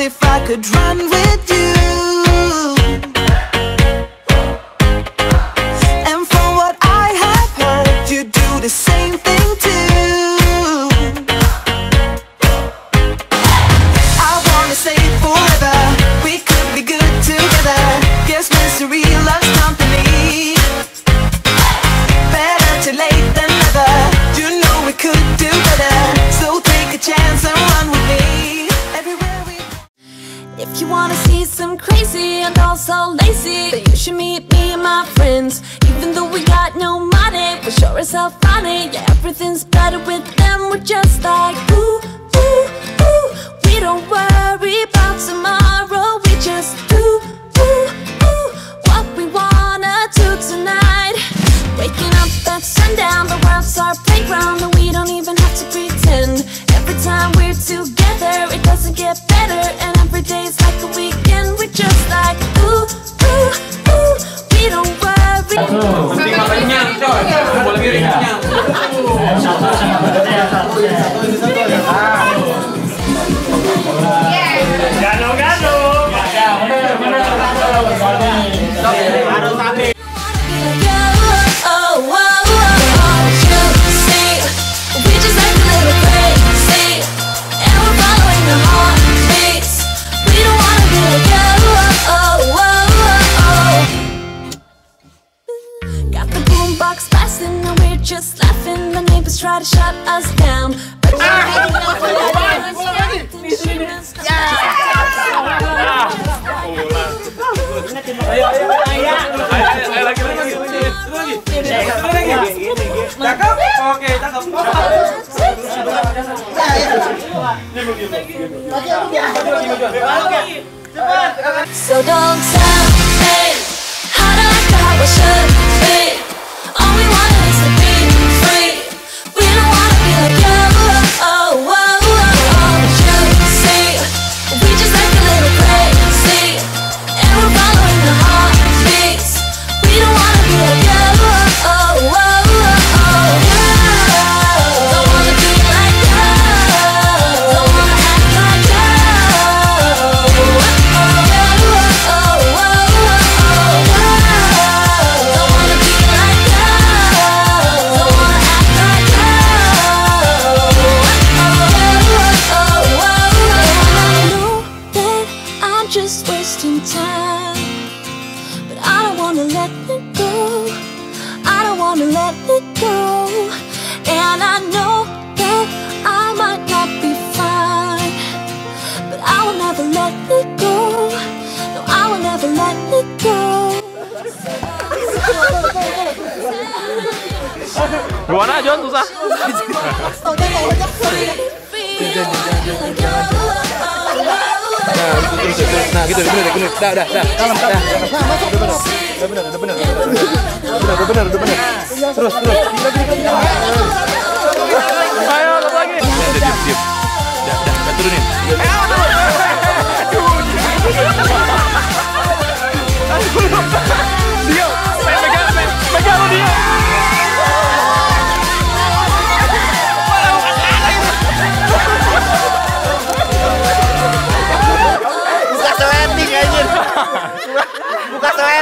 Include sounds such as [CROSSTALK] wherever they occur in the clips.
if I could run with you. Crazy and also lazy, then you should meet me and my friends. Even though we got no money, we're sure as hell funny. Yeah, everything's better with them. We're just like ooh, ooh, ooh. We don't worry about tomorrow. We just do, ooh, ooh, what we wanna do tonight. Waking up at sundown, the world's our playground, and we don't even have to pretend. Every time we're together, it doesn't get better, and every day's like a weekend. We're just like ooh, ooh, ooh. We don't worry. Got Cakep? Oke, cakep. So don't tell me how to act how I should Gimana John susah? Nah, gitu, bener, bener. Dalam, dalam. Nah, masuk, udah bener. Udah bener, udah bener. Udah bener, udah bener, udah bener. Terus, terus. Ayo, satu lagi. Udah, udah, diam, diam. Udah, udah, udah turunin. [LAUGHS] Pegang, pegang dia.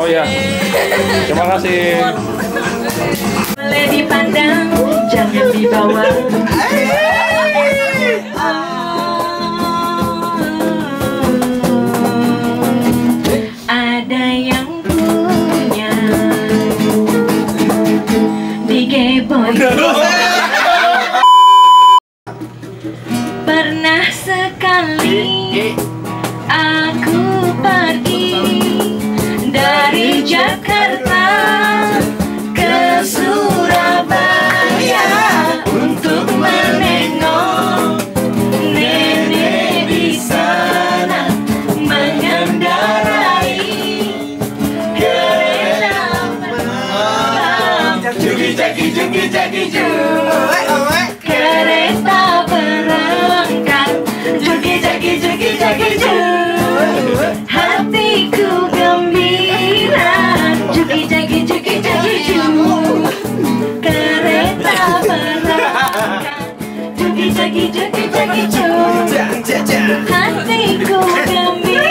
Oh ya. Terima kasih. Boleh dipandang, jangan dibawa. giju gija giju kereta berangkat jugi jagi jugi jagi ju hatiku gembira. Jugi jagi jugi jagi ju kereta berangkat jugi jagi jugi jagi ju hatiku gembira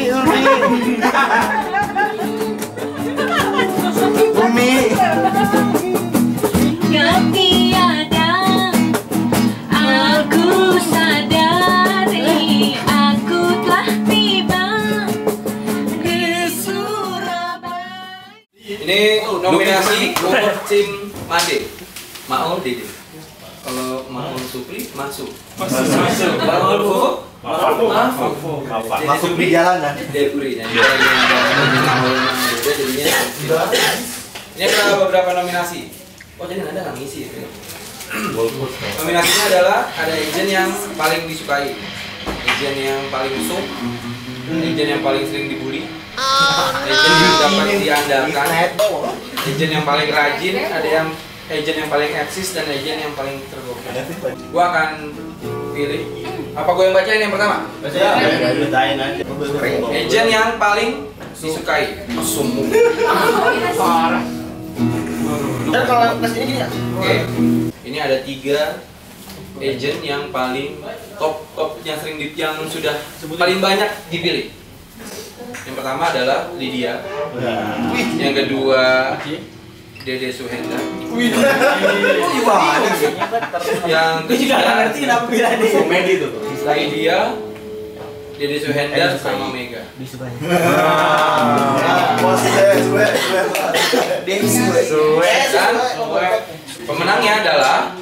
Umi Umi Umi Yang tiada Aku sadari Aku telah tiba Di Surabaya Ini nominasi untuk tim Made. Maul Dede. Kalau Maul Supri masuk. Masuk. Maul Fofo? Masuk. Masuk di Depri. Nah, ini ada Maul Dede jadinya. Ini ada beberapa nominasi. Oh, jadi Anda nggak ngisi ya? Nominasinya adalah ada agent yang paling disukai, agent yang paling usung, agent yang paling sering dibully, agent yang dapat diandalkan, agent yang paling rajin, ada yang agent yang paling eksis dan agent yang paling tergokil. Gua akan pilih. Apa gue yang bacain yang pertama? Agent yang paling disukai. Sumbu. Parah. Dan kalau pas ini gini ya Oke, ini ada tiga agent yang paling top top yang sering di, yang sudah paling banyak dipilih. Yang pertama adalah Lydia. Yang kedua Dede Suhendra. Yang ketiga. ngerti kenapa bilang ini Komedi tuh. Lydia, Dede Suhendra sama Mega. Dan pemenangnya adalah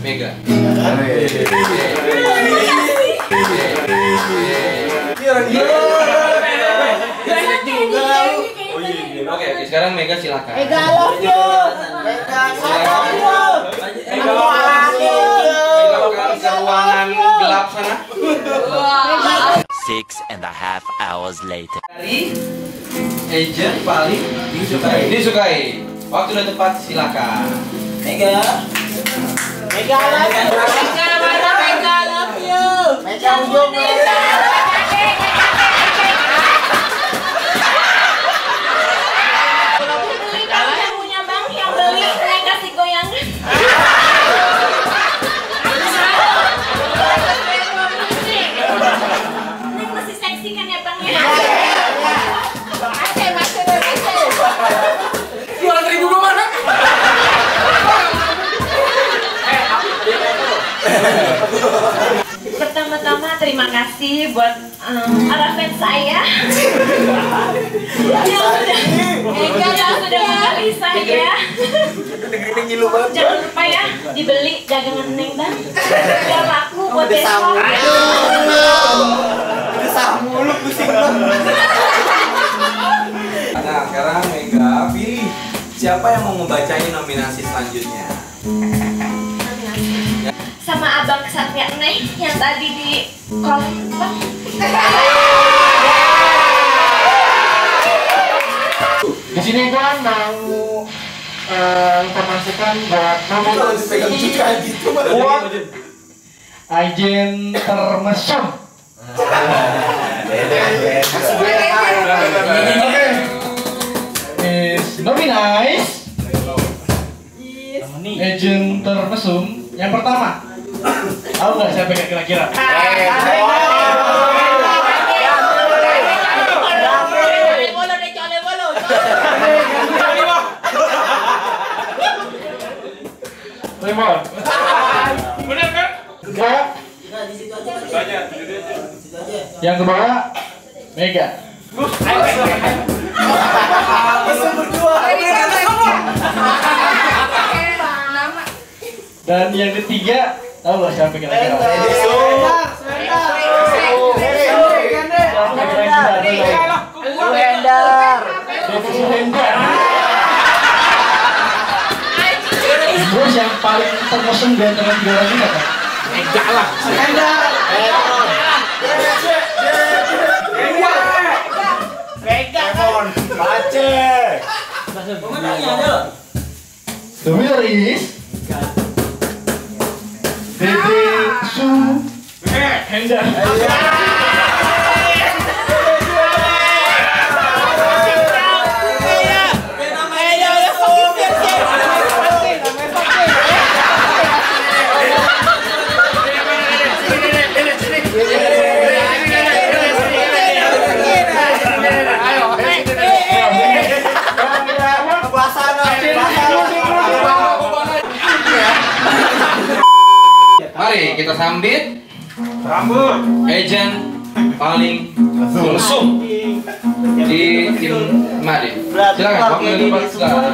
Mega. Oke, oke, sekarang Mega silakan. Mega love you. Silakan ke ruangan gelap sana. Six and a half hours later. Dari agent paling disukai. Disukai. Waktu udah tepat silakan. Mega. Mega ujung Beli Pertama-tama terima kasih buat um, para fans saya. Yang sudah yang sudah menghargai saya. Jangan lupa ya dibeli dagangan Neng Bang biar laku buat besok. Nah, sekarang Mega pilih siapa yang mau ngebacain nominasi selanjutnya. Kesatria Neng yang tadi di bang. Di sini gua mau eh, informasikan buat nominasi buat agen termesum. Is nominais. Agent termesum. Yang pertama. Tahu nggak siapa yang kira-kira? Kan? Yang kedua Mega. Dan yang ketiga tahu nggak siapa kira-kira? Yang paling terpesona di antara tiga orang ini apa? The winner is Mari kita sambit rambut agent paling langsung di tim Madi. Silakan di depan silakan.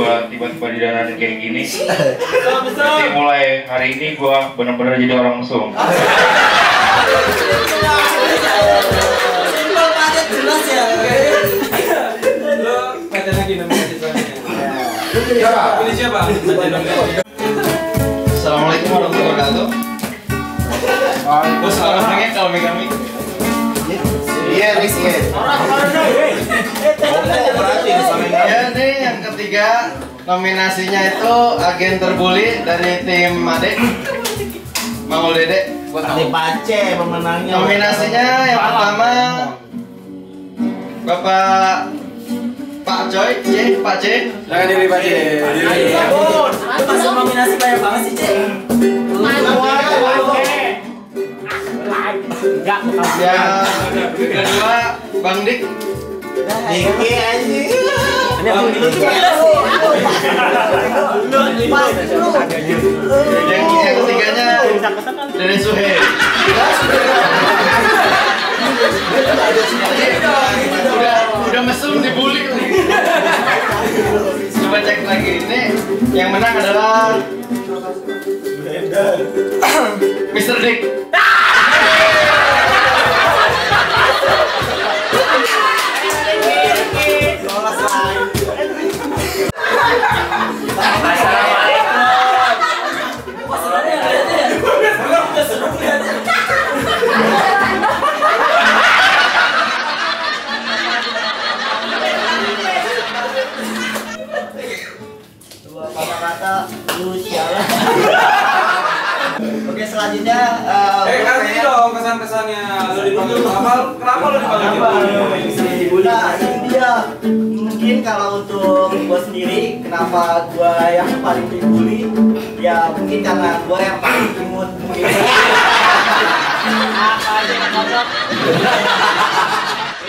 Gua tiba-tiba didanain kayak gini. Jadi mulai hari ini gua benar-benar jadi orang mesum. Lo baca lagi nominasi selanjutnya. Siapa? Pilih siapa? Assalamualaikum warahmatullahi wabarakatuh. Bos kalau pengen kalau megang mic. Iya, Riz, iya. Ya nih yang ketiga nominasinya itu agen terbuli dari tim Made. Mangul Dede. Tim Pace pemenangnya. Nominasinya yang pertama Bapak Pak Joy, C, Pak C. Jangan diri Pak. Diri. Masuk nominasi banyak banget sih, Cek. Yang kedua Bang Dik. Diki anjing. Yang, yang ketiganya dari Suhe. udah udah mesum dibully coba cek lagi ini yang menang adalah [COUGHS] Mr. Dick Kata-kata lu sialan. Selanjutnya eh, Eh, kasih dong kesan-kesannya. Lo dipanggil kenapa? Kenapa lo dipanggil dibully? Nah, ini dia. Mungkin kalau untuk gua sendiri, kenapa gua yang paling dibully? Ya mungkin karena gua yang paling imut mungkin.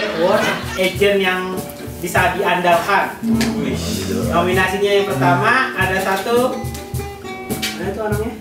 Award agent yang bisa diandalkan. Nominasinya yang pertama ada satu. Mana itu orangnya?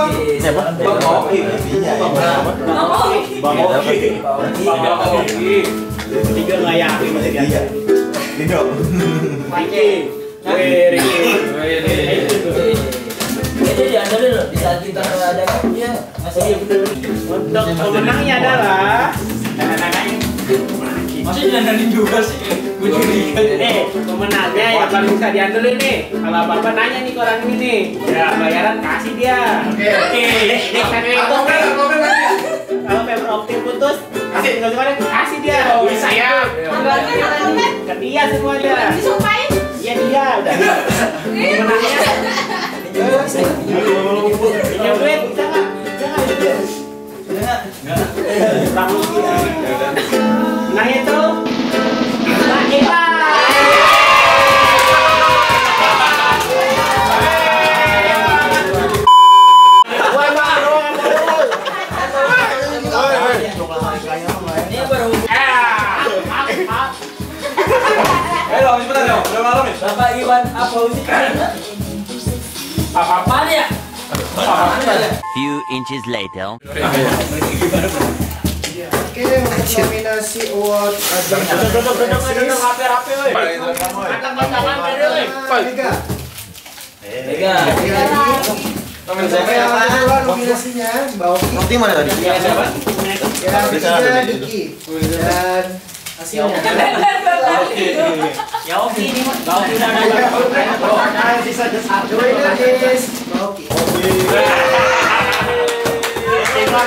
Oks. Siapa? Bang Oki. Bang Oki. Bang Oki. Bang Oki. Tiga nggak yakin masih dia. Lido. Riki. Wih, Riki. Itu diandelin loh di saat kita ada kan dia masih Untuk pemenangnya adalah masih diandelin juga sih. Eh, pemenangnya yang paling bisa diandelin nih. Kalau bapak nanya nih ke orang ini nih, ya bayaran kasih dia. Oke. Oke. Kalau optik putus, kasih tinggal kasih dia. Oh, bisa ya. Anggarannya nggak komen. Ke dia semuanya. Disumpahin. Iya dia udah. Pemenangnya. Pinjam duit bisa nggak? Bisa. Menangnya itu Bapak Iwan apa ya? Few inches later. Nominasi award ada Duduk, duduk, duduk, duduk, HP, HP, woi. Angkat tangan, dede, woi. Tiga. Tiga. Tiga. Siapa yang kedua nominasinya? Mbak Oki. Ngerti mana tadi? Yang Di sana ketiga ada Diki. Dan hasilnya. Ya oke ini mah. Kau udah ada. Sisa satu. Winner is Mbak Oki. Gila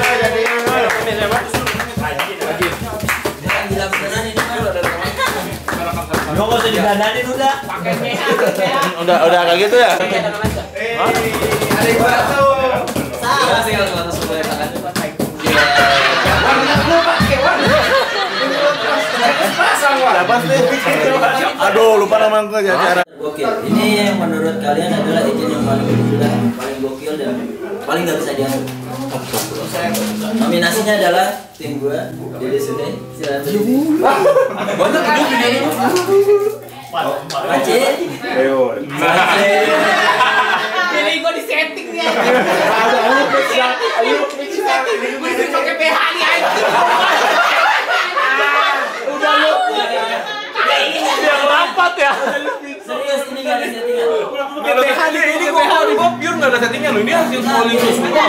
Gak usah didandanin udah. Pakai PH. [LAUGHS] Udah udah kayak gitu ya? Ada yang satu. Sama sih kalau kan. Warna blue pakai warna. Pasang. Aduh, lupa nama gue jadi. Gokil. Ini yang menurut kalian adalah agent yang paling gila, paling gokil dan paling nggak bisa dianggap. Nominasinya adalah tim gua Dede Sune, Silaturahmi. Banyak hidup di ini. Pace. Pilih gua di setting nih. Ayo, ayo, Gua di pakai PH nih ayo. Udah lu. Yang rapat ya. Serius ini nggak ada settingan. Kalau ini ini gua ini gua pure nggak ada settingnya loh. Ini hasil polling semua.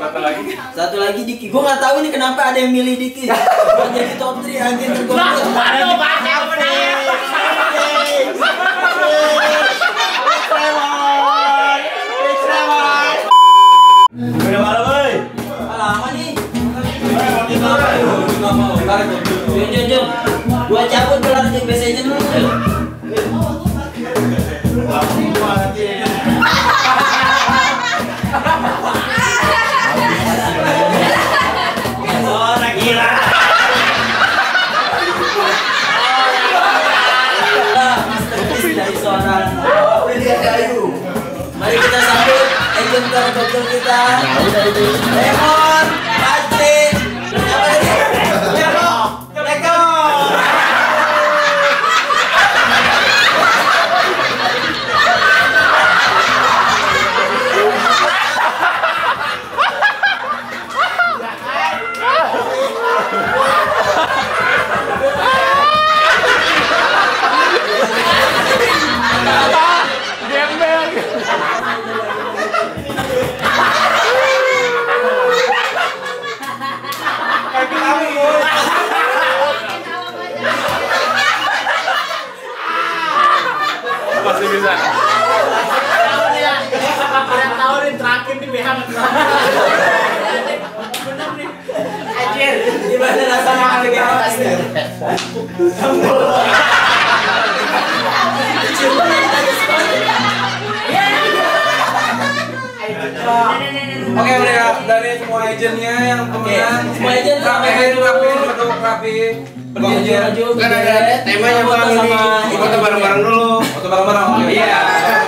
Kata lagi. Satu lagi Diki, gua nggak tahu ini kenapa ada yang milih Diki. Gua jadi top 3 anjir gua. Tergokil kita. Lemon, Udah tahu nih terakhir nih BH Bener nih. Anjir. Gimana rasanya kali atas nih? Cuma yang tadi sekolah. Oke, udah dari semua agentnya yang pemenang. semua agent rapiin, rapiin, duduk rapi. Maju, maju, Kan ada temanya bang sama ini. Iya. Yeah.